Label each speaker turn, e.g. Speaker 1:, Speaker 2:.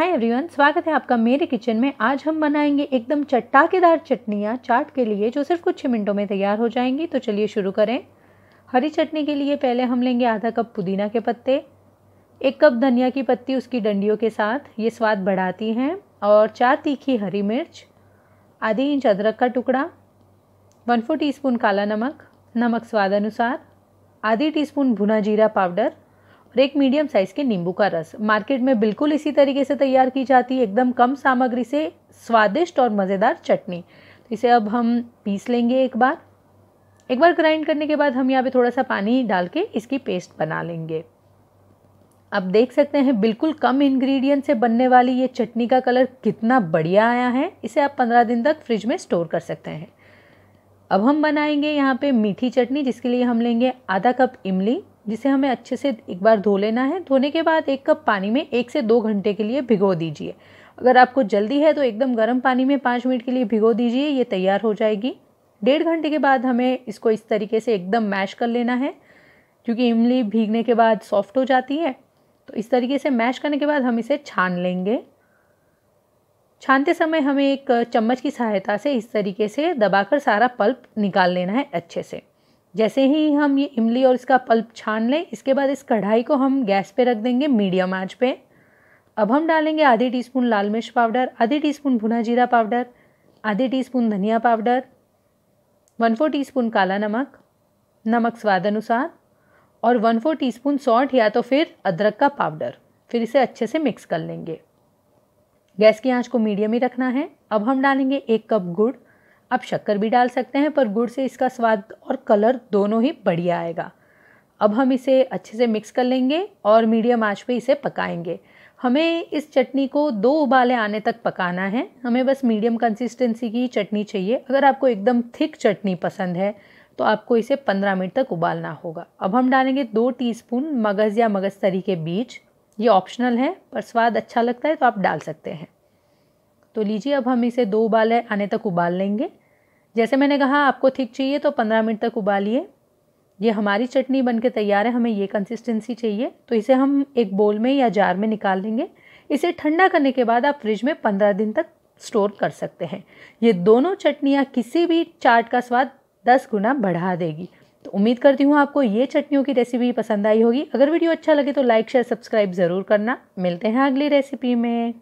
Speaker 1: Hi everyone स्वागत है आपका मेरे किचन में। आज हम बनाएँगे एकदम चट्टाकेदार चटनियाँ चाट के लिए जो सिर्फ़ कुछ मिनटों में तैयार हो जाएँगी। तो चलिए शुरू करें। हरी चटनी के लिए पहले हम लेंगे आधा कप पुदीना के पत्ते, एक कप धनिया की पत्ती उसकी डंडियों के साथ, ये स्वाद बढ़ाती हैं, और चार तीखी हरी मिर्च, आधी इंच अदरक का टुकड़ा, वन फोर टी काला नमक नमक स्वाद अनुसार, आधी टीस्पून भुना जीरा पाउडर और एक मीडियम साइज़ के नींबू का रस। मार्केट में बिल्कुल इसी तरीके से तैयार की जाती है। एकदम कम सामग्री से स्वादिष्ट और मज़ेदार चटनी। तो इसे अब हम पीस लेंगे एक बार। एक बार ग्राइंड करने के बाद हम यहाँ पे थोड़ा सा पानी डाल के इसकी पेस्ट बना लेंगे। अब देख सकते हैं, बिल्कुल कम इंग्रेडिएंट से बनने वाली ये चटनी का कलर कितना बढ़िया आया है। इसे आप पंद्रह दिन तक फ्रिज में स्टोर कर सकते हैं। अब हम बनाएँगे यहाँ पे मीठी चटनी, जिसके लिए हम लेंगे आधा कप इमली जिसे हमें अच्छे से एक बार धो लेना है। धोने के बाद एक कप पानी में एक से दो घंटे के लिए भिगो दीजिए। अगर आपको जल्दी है तो एकदम गर्म पानी में पाँच मिनट के लिए भिगो दीजिए, ये तैयार हो जाएगी। डेढ़ घंटे के बाद हमें इसको इस तरीके से एकदम मैश कर लेना है, क्योंकि इमली भीगने के बाद सॉफ्ट हो जाती है। तो इस तरीके से मैश करने के बाद हम इसे छान लेंगे। छानते समय हमें एक चम्मच की सहायता से इस तरीके से दबाकर सारा पल्प निकाल लेना है अच्छे से। जैसे ही हम ये इमली और इसका पल्प छान लें, इसके बाद इस कढ़ाई को हम गैस पे रख देंगे मीडियम आँच पे। अब हम डालेंगे आधी टीस्पून लाल मिर्च पाउडर, आधी टीस्पून भुना जीरा पाउडर, आधी टीस्पून धनिया पाउडर, वन फोर टीस्पून काला नमक नमक स्वाद अनुसार, और वन फोर टीस्पून सॉल्ट या तो फिर अदरक का पाउडर। फिर इसे अच्छे से मिक्स कर लेंगे। गैस की आँच को मीडियम ही रखना है। अब हम डालेंगे एक कप गुड़। आप शक्कर भी डाल सकते हैं, पर गुड़ से इसका स्वाद और कलर दोनों ही बढ़िया आएगा। अब हम इसे अच्छे से मिक्स कर लेंगे और मीडियम आँच पे इसे पकाएँगे। हमें इस चटनी को दो उबाले आने तक पकाना है। हमें बस मीडियम कंसिस्टेंसी की चटनी चाहिए। अगर आपको एकदम थिक चटनी पसंद है तो आपको इसे पंद्रह मिनट तक उबालना होगा। अब हम डालेंगे दो टीस्पून मगज़ या मगज़ तरी के बीज। ये ऑप्शनल है, पर स्वाद अच्छा लगता है तो आप डाल सकते हैं। तो लीजिए, अब हम इसे दो उबाले आने तक उबाल लेंगे। जैसे मैंने कहा, आपको थिक चाहिए तो पंद्रह मिनट तक उबालिए। ये हमारी चटनी बन के तैयार है, हमें ये कंसिस्टेंसी चाहिए। तो इसे हम एक बोल में या जार में निकाल लेंगे। इसे ठंडा करने के बाद आप फ्रिज में पंद्रह दिन तक स्टोर कर सकते हैं। ये दोनों चटनियाँ किसी भी चाट का स्वाद दस गुना बढ़ा देगी। तो उम्मीद करती हूँ आपको ये चटनियों की रेसिपी पसंद आई होगी। अगर वीडियो अच्छा लगे तो लाइक शेयर सब्सक्राइब ज़रूर करना। मिलते हैं अगली रेसिपी में।